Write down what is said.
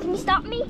Can you stop me?